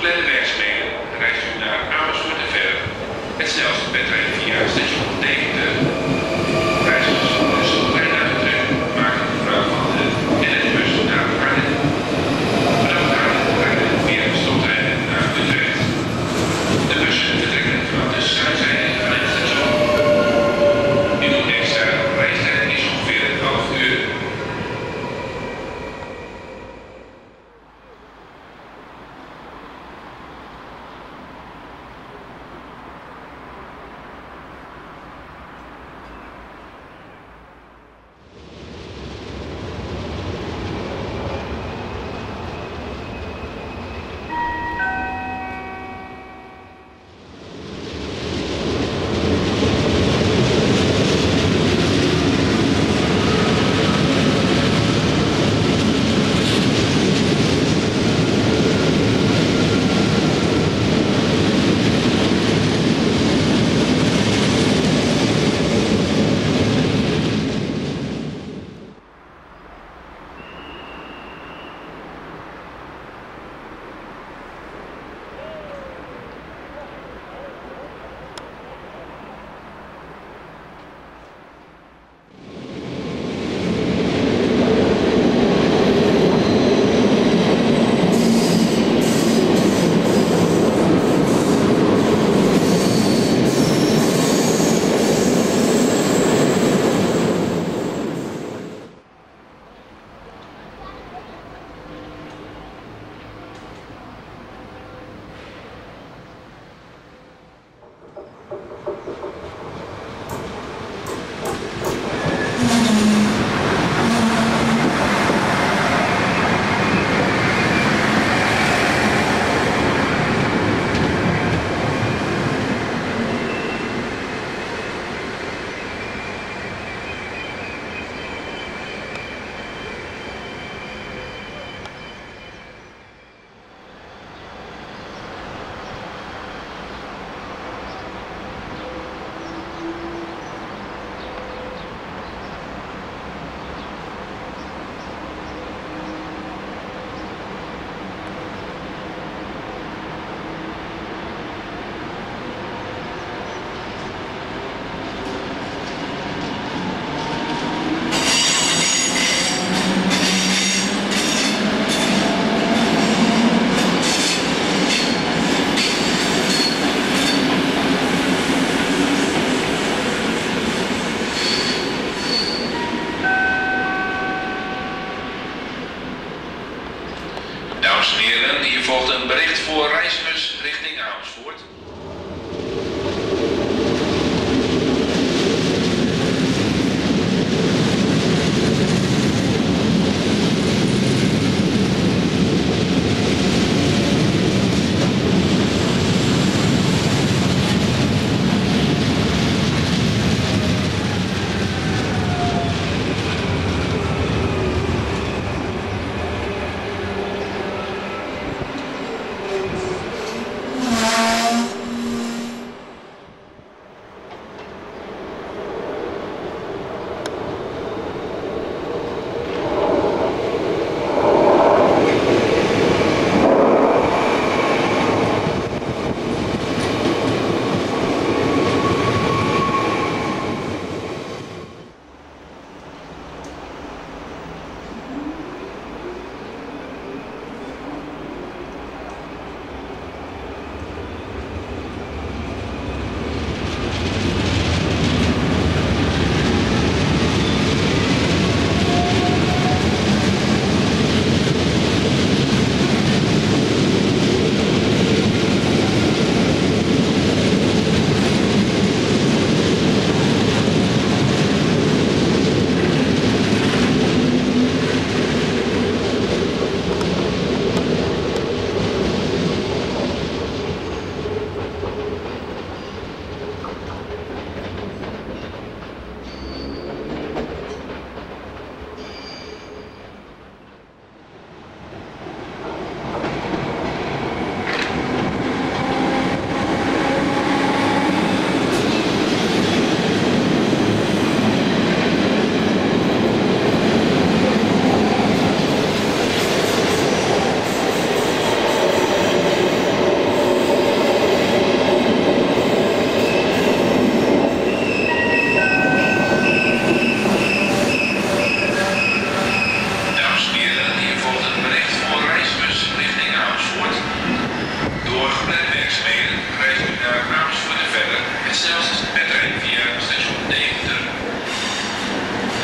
geplande werkzaamheden reist u naar Amersfoort en verder. Het snelste bedrijf. hier volgt een bericht voor reizigers richting. Door gepland reist u naar Amersfoort verder en zelfs de trein via station Deventer.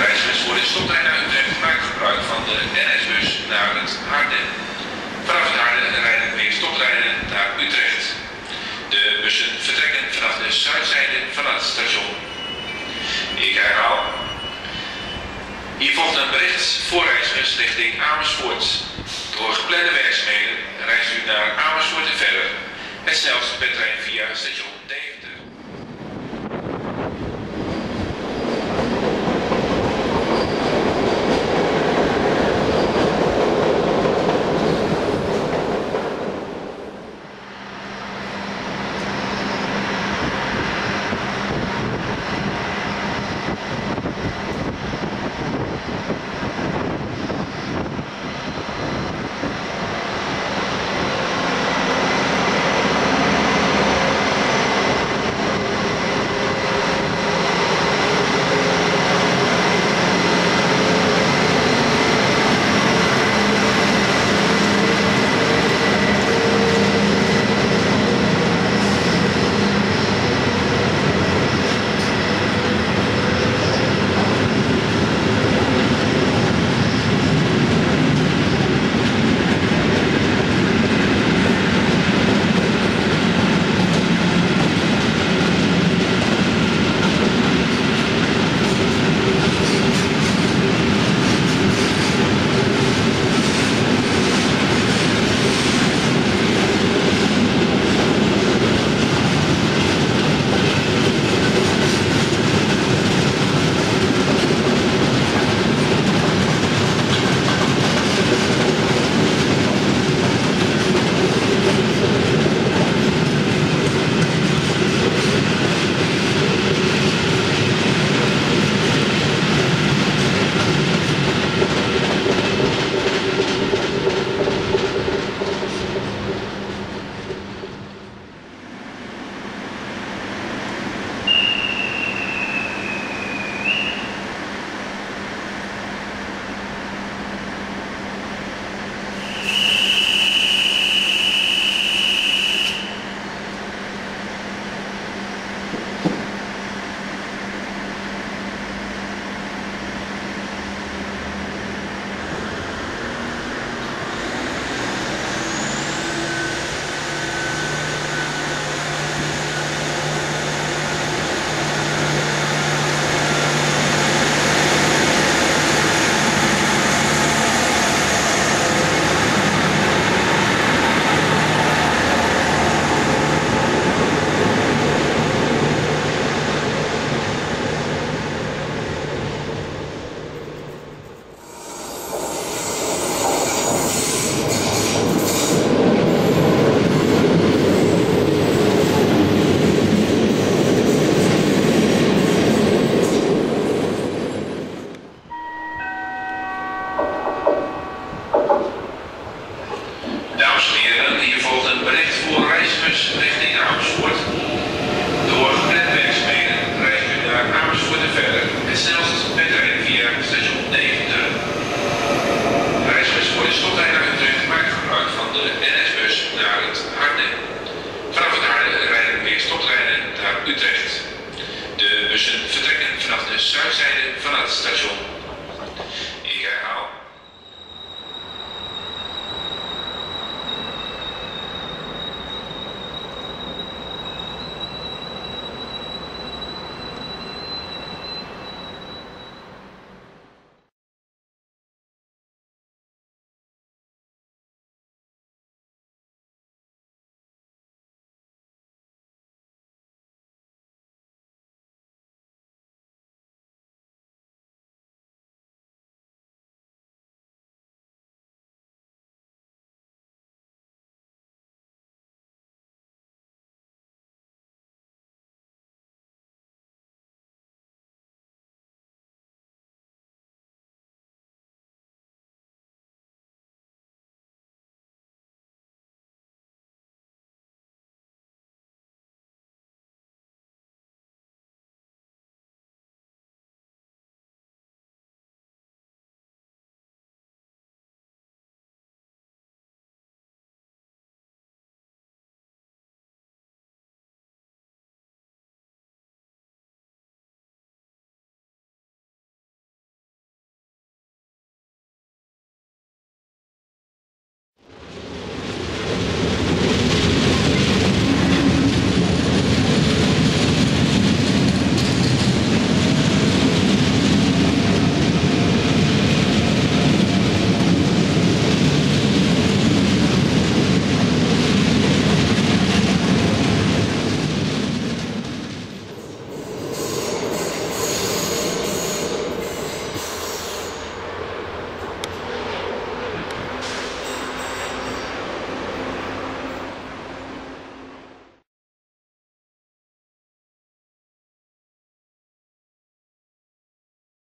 Reizigers voor de stoptrein naar Utrecht maken gebruik van de NS-bus naar het Harden. Vanaf het Harden rijden weer stoptreinen naar Utrecht. De bussen vertrekken vanaf de zuidzijde van het station. Ik herhaal. Hier volgt een bericht voor reizigers richting Amersfoort. Door geplande werkzaamheden reist u naar Amersfoort en verder. Het snelste per trein via station